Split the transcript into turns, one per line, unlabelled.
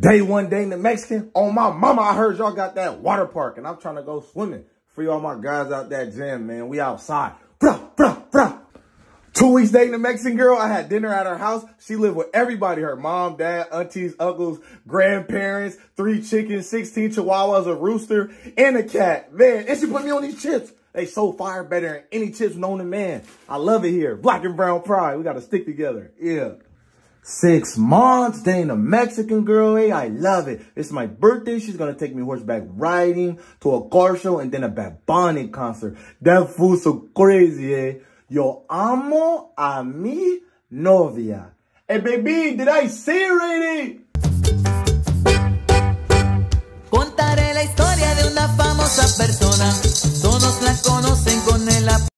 Day one day in the Mexican. On my mama, I heard y'all got that water park and I'm trying to go swimming. Free all my guys out that gym, man. We outside. Bruh, bruh, bruh. Two weeks dating the Mexican girl. I had dinner at her house. She lived with everybody. Her mom, dad, aunties, uncles, grandparents, three chickens, 16 chihuahuas, a rooster, and a cat. Man, and she put me on these chips. They so fire better than any chips known to man. I love it here. Black and brown pride. We got to stick together. Yeah. Six months dating a Mexican girl, hey, I love it. It's my birthday. She's gonna take me horseback riding to a car show and then a Bad concert. That fool's so crazy, eh? Yo amo a mi novia. Hey, baby, did I say
it already?